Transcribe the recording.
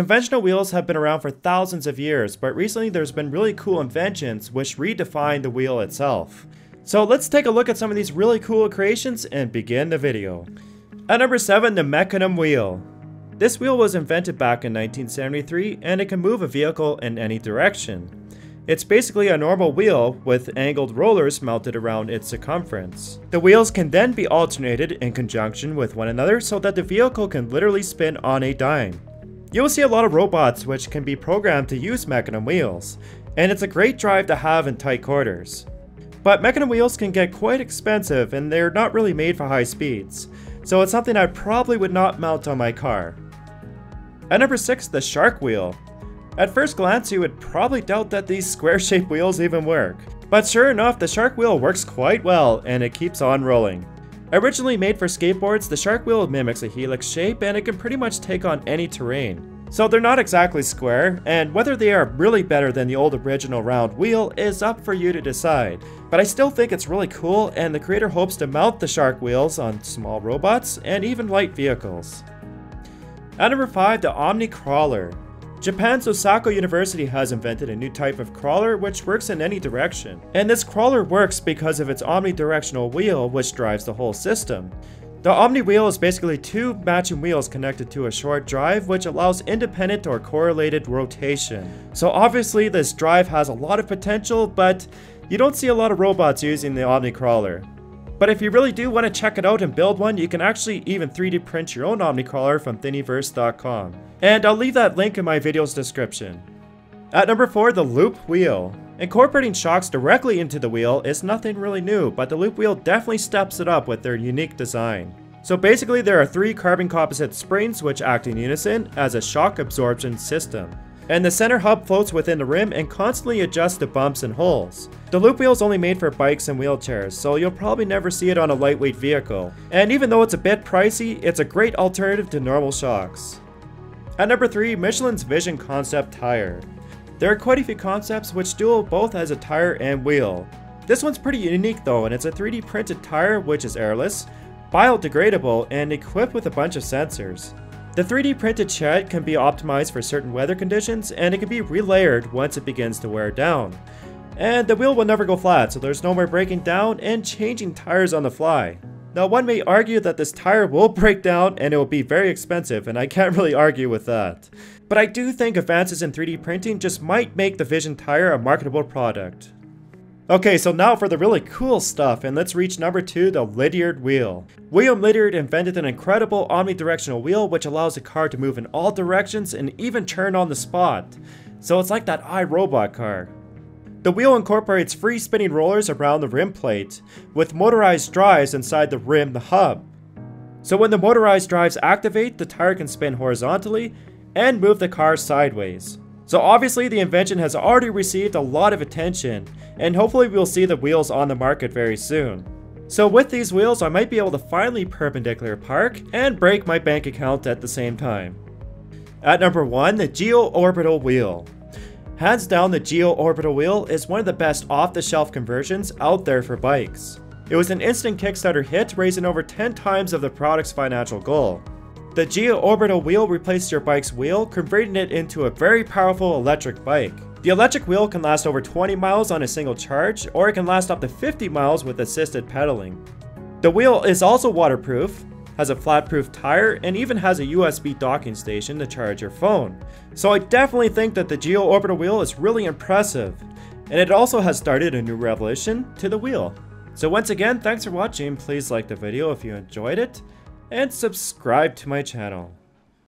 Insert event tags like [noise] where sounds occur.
Conventional wheels have been around for thousands of years, but recently there's been really cool inventions which redefine the wheel itself. So let's take a look at some of these really cool creations and begin the video. At number 7, the Mecanum Wheel. This wheel was invented back in 1973 and it can move a vehicle in any direction. It's basically a normal wheel with angled rollers mounted around its circumference. The wheels can then be alternated in conjunction with one another so that the vehicle can literally spin on a dime. You will see a lot of robots which can be programmed to use Mecanum wheels, and it's a great drive to have in tight quarters. But Mecanum wheels can get quite expensive and they're not really made for high speeds, so it's something I probably would not mount on my car. At number 6, the Shark Wheel. At first glance, you would probably doubt that these [laughs] square-shaped wheels even work. But sure enough, the Shark Wheel works quite well, and it keeps on rolling. Originally made for skateboards, the Shark Wheel mimics a helix shape and it can pretty much take on any terrain. So they're not exactly square, and whether they are really better than the old original round wheel is up for you to decide. But I still think it's really cool, and the creator hopes to mount the Shark wheels on small robots and even light vehicles. At number 5, the Omni Crawler. Japan's Osaka University has invented a new type of crawler which works in any direction. And this crawler works because of its omnidirectional wheel which drives the whole system. The Omni wheel is basically two matching wheels connected to a short drive which allows independent or correlated rotation. So obviously this drive has a lot of potential, but you don't see a lot of robots using the Omni crawler. But if you really do want to check it out and build one, you can actually even 3D print your own Omnicrawler from Thingiverse.com. And I'll leave that link in my video's description. At number 4, the Loop Wheel. Incorporating shocks directly into the wheel is nothing really new, but the Loop Wheel definitely steps it up with their unique design. So basically there are three carbon composite springs which act in unison as a shock absorption system and the center hub floats within the rim and constantly adjusts to bumps and holes. The loop wheel is only made for bikes and wheelchairs, so you'll probably never see it on a lightweight vehicle. And even though it's a bit pricey, it's a great alternative to normal shocks. At number 3, Michelin's Vision Concept Tire. There are quite a few concepts which dual both as a tire and wheel. This one's pretty unique though, and it's a 3D printed tire which is airless, biodegradable, and equipped with a bunch of sensors. The 3D printed shed can be optimized for certain weather conditions, and it can be relayered once it begins to wear down. And the wheel will never go flat, so there's no more breaking down and changing tires on the fly. Now one may argue that this tire will [laughs] break down and it will be very expensive, and I can't really argue with that. But I do think advances in 3D printing just might make the Vision tire a marketable product. Okay, so now for the really cool stuff, and let's reach number 2, the Liddiard wheel. William Liddiard invented an incredible omnidirectional wheel which allows a car to move in all directions and even turn on the spot. So it's like that iRobot car. The wheel incorporates free spinning rollers around the rim plate, with motorized drives inside the rim the hub. So when the motorized drives activate, the tire can spin horizontally and move the car sideways. So obviously the invention has already received a lot of attention, and hopefully we'll see the wheels on the market very soon. So with these wheels I might be able to finally perpendicular park and break my bank account at the same time. At number 1, the Geo Orbital Wheel. Hands down the Geo Orbital Wheel is one of the best off-the-shelf conversions out there for bikes. It was an instant Kickstarter hit raising over 10 times of the product's financial goal. The Geo Orbital wheel replaced your bike's wheel, converting it into a very powerful electric bike. The electric wheel can last over 20 miles on a single charge, or it can last up to 50 miles with assisted pedaling. The wheel is also waterproof, has a flat-proof tire, and even has a USB docking station to charge your phone. So I definitely think that the Geo Orbital wheel is really impressive, and it also has started a new revolution to the wheel. So once again, thanks for watching, please like the video if you enjoyed it, and subscribe to my channel.